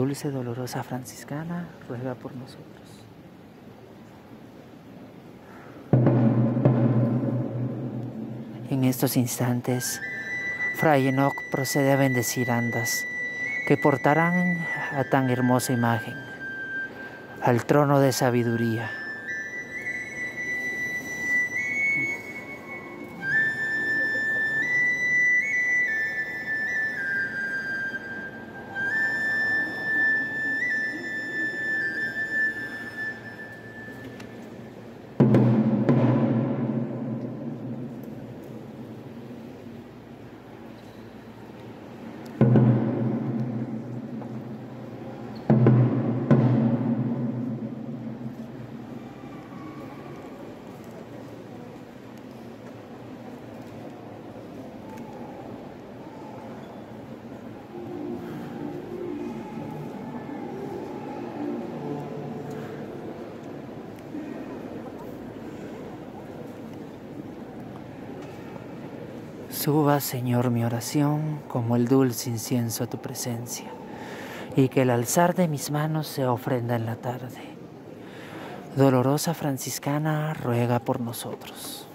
Dulce dolorosa franciscana, ruega por nosotros. En estos instantes, Fray Enoch procede a bendecir andas que portarán a tan hermosa imagen, al trono de sabiduría. Suba, Señor, mi oración como el dulce incienso a tu presencia, y que el alzar de mis manos sea ofrenda en la tarde. Dolorosa franciscana, ruega por nosotros.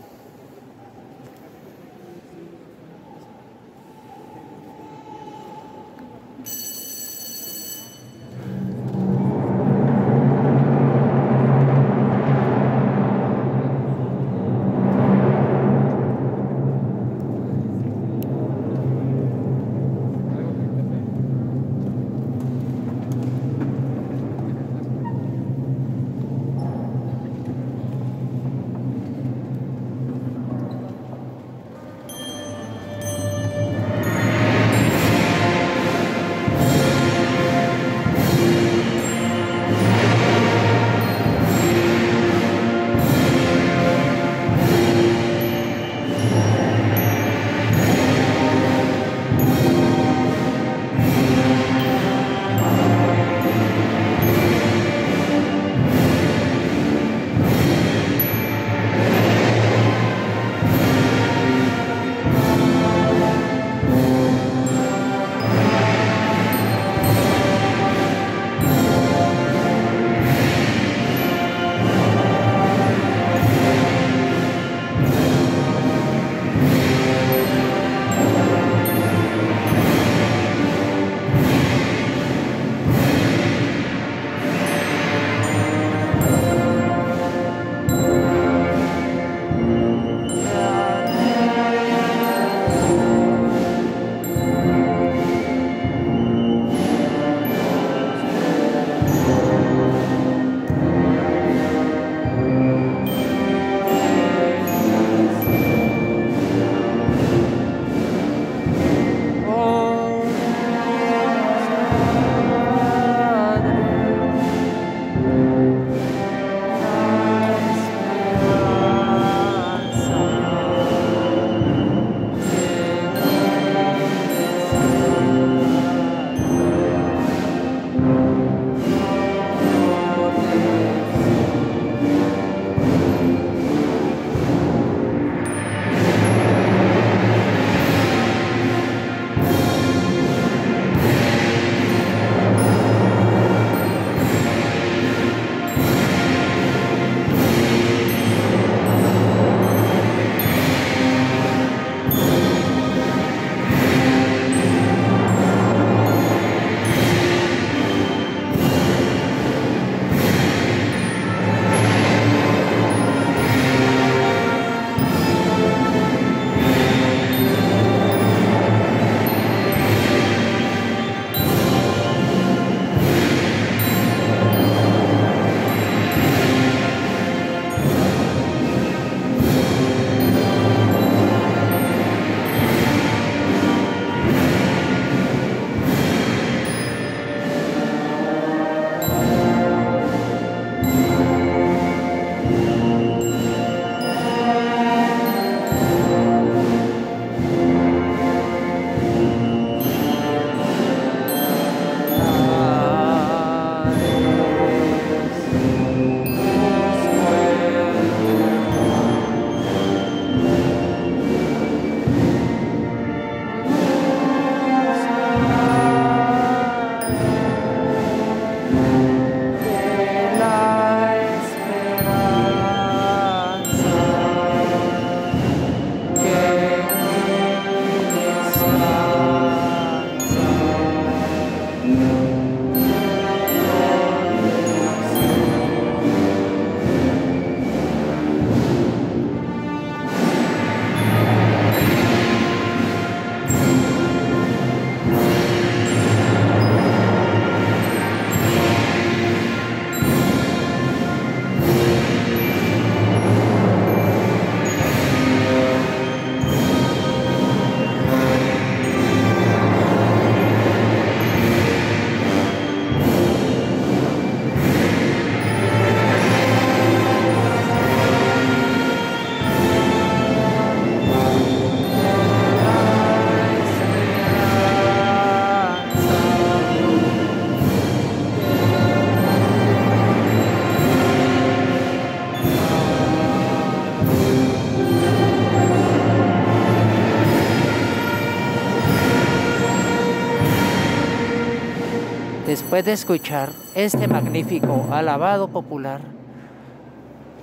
Después de escuchar este magnífico alabado popular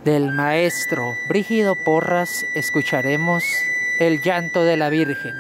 del maestro Brígido Porras, escucharemos el llanto de la Virgen.